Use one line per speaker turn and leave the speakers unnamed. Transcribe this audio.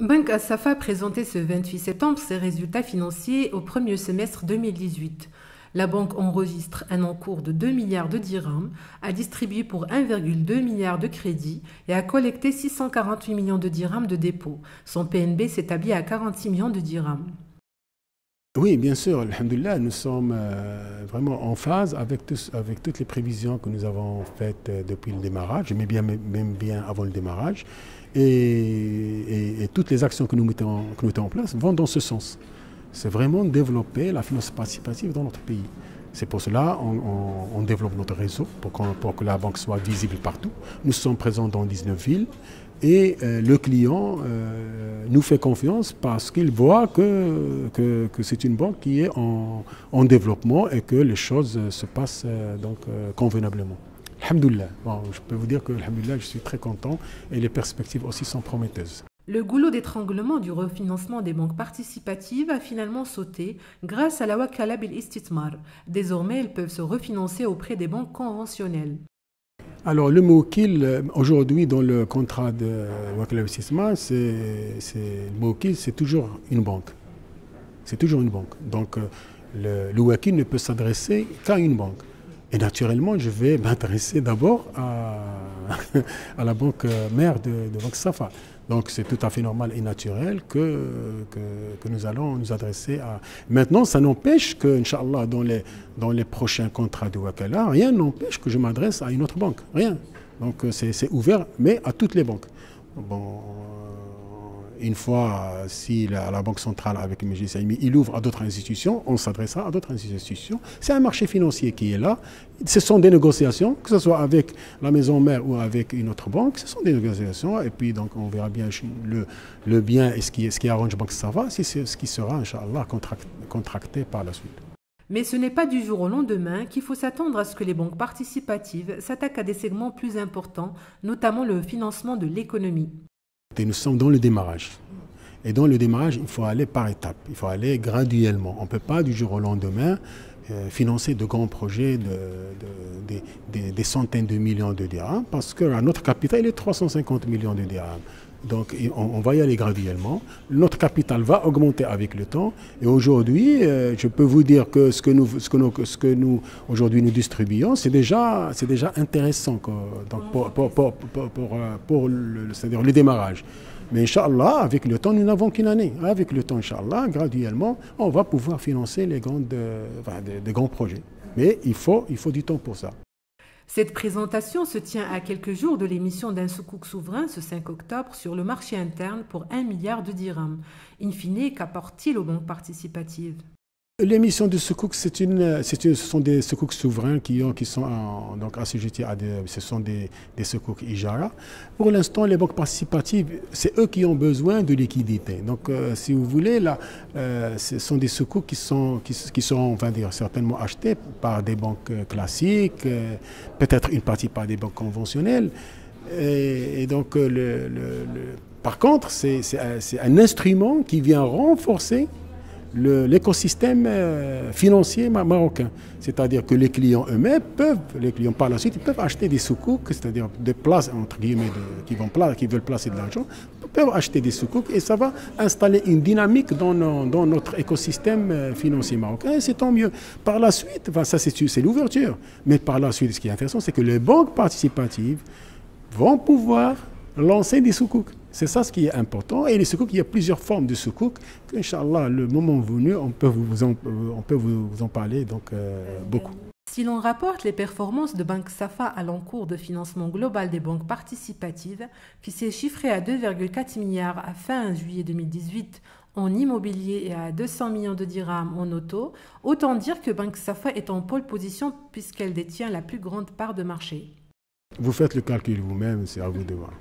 Banque Asafa a présenté ce 28 septembre ses résultats financiers au premier semestre 2018. La banque enregistre un encours de 2 milliards de dirhams, a distribué pour 1,2 milliard de crédits et a collecté 648 millions de dirhams de dépôts. Son PNB s'établit à 46 millions de dirhams.
Oui, bien sûr, alhamdoulilah, nous sommes euh, vraiment en phase avec, toutes les prévisions que nous avons faites euh, depuis le démarrage, mais bien, même bien avant le démarrage. Et, toutes les actions que nous, mettons, que nous mettons en place vont dans ce sens. C'est vraiment développer la finance participative dans notre pays. C'est pour cela qu'on on développe notre réseau pour, que la banque soit visible partout. Nous sommes présents dans 19 villes et euh, le client euh, nous fait confiance parce qu'il voit que, que, c'est une banque qui est en, en, développement et que les choses se passent euh, donc, convenablement. Alhamdulillah. Bon, je peux vous dire que je suis très content et les perspectives aussi sont prometteuses.
Le goulot d'étranglement du refinancement des banques participatives a finalement sauté grâce à la Wakala bil Istitmar. Désormais, elles peuvent se refinancer auprès des banques conventionnelles.
Alors, le mot qu'il, aujourd'hui, dans le contrat de Wakala Investissement, c'est, le c'est toujours une banque. C'est toujours une banque. Donc, euh, le, le ne peut s'adresser qu'à une banque. Et naturellement, je vais m'intéresser d'abord à, à, la banque mère de, de Banque Safa. Donc c'est tout à fait normal et naturel que, que, nous allons nous adresser à... Maintenant, ça n'empêche que, Inch'Allah, dans les, dans les prochains contrats de Wakala, rien n'empêche que je m'adresse à une autre banque. Rien. Donc c'est ouvert, mais à toutes les banques. Bon, une fois, si la, Banque centrale avec M. Saïmi, il ouvre à d'autres institutions, on s'adressera à d'autres institutions. C'est un marché financier qui est là. Ce sont des négociations, que ce soit avec la maison mère ou avec une autre banque, ce sont des négociations. Et puis, donc, on verra bien le, le bien et ce qui, ce qui arrange Banque Sava, c'est ce qui sera, Inch'Allah, contracté par la suite.
Mais ce n'est pas du jour au lendemain qu'il faut s'attendre à ce que les banques participatives s'attaquent à des segments plus importants, notamment le financement de l'économie.
Nous sommes dans le démarrage. Et dans le démarrage, il faut aller par étapes, il faut aller graduellement. On ne peut pas du jour au lendemain euh, financer de grands projets de, des centaines de millions de dirhams parce que notre capital est 350 millions de dirhams. Donc on, va y aller graduellement. Notre capital va augmenter avec le temps. Et aujourd'hui, euh, je peux vous dire que ce que nous, ce que nous, ce que nous aujourd'hui nous distribuons, c'est déjà, c'est déjà intéressant donc pour, pour, pour, pour euh, le, c'est-à-dire le démarrage. Mais Inch'Allah, avec le temps, nous n'avons qu'une année. Avec le temps, Inch'Allah, graduellement, on va pouvoir financer les grandes, euh, des, grands projets. Mais il faut, il faut du temps pour ça.
Cette présentation se tient à quelques jours de l'émission d'un soukouk souverain ce 5 octobre sur le marché interne pour 1 milliard de dirhams. In fine, qu'apporte-t-il aux banques participatives?
L'émission de Soukouk, c'est une, ce sont des Soukouk souverains qui, ont, qui sont donc assujettis à des, ce sont des, des Soukouk Ijara. Pour l'instant, les banques participatives, c'est eux qui ont besoin de liquidité. Donc, euh, si vous voulez, là, euh, ce sont des Soukouk qui, sont, qui, seront, dire, certainement achetés par des banques classiques, euh, peut-être une partie par des banques conventionnelles. Et, donc, le, le, par contre, c'est un instrument qui vient renforcer l'écosystème euh, financier marocain. C'est-à-dire que les clients eux-mêmes peuvent, les clients par la suite, ils peuvent acheter des soukouks, c'est-à-dire des places, entre guillemets, qui, vont, qui veulent placer de l'argent, peuvent acheter des soukouks et ça va installer une dynamique dans, dans notre écosystème euh, financier marocain c'est tant mieux. Par la suite, ça c'est l'ouverture, mais par la suite, ce qui est intéressant, c'est que les banques participatives vont pouvoir lancer des soukouks. C'est ça ce qui est important. Et les soukouk, il y a plusieurs formes de soukouk. Inch'Allah, le moment venu, on peut vous en, on peut vous en parler donc, euh, beaucoup.
Si l'on rapporte les performances de Banque Safa à l'encours de financement global des banques participatives, qui s'est chiffré à 2,4 milliards à fin juillet 2018 en immobilier et à 200 millions de dirhams en auto, autant dire que Banque Safa est en pole position puisqu'elle détient la plus grande part de marché.
Vous faites le calcul vous-même, c'est à vous de voir.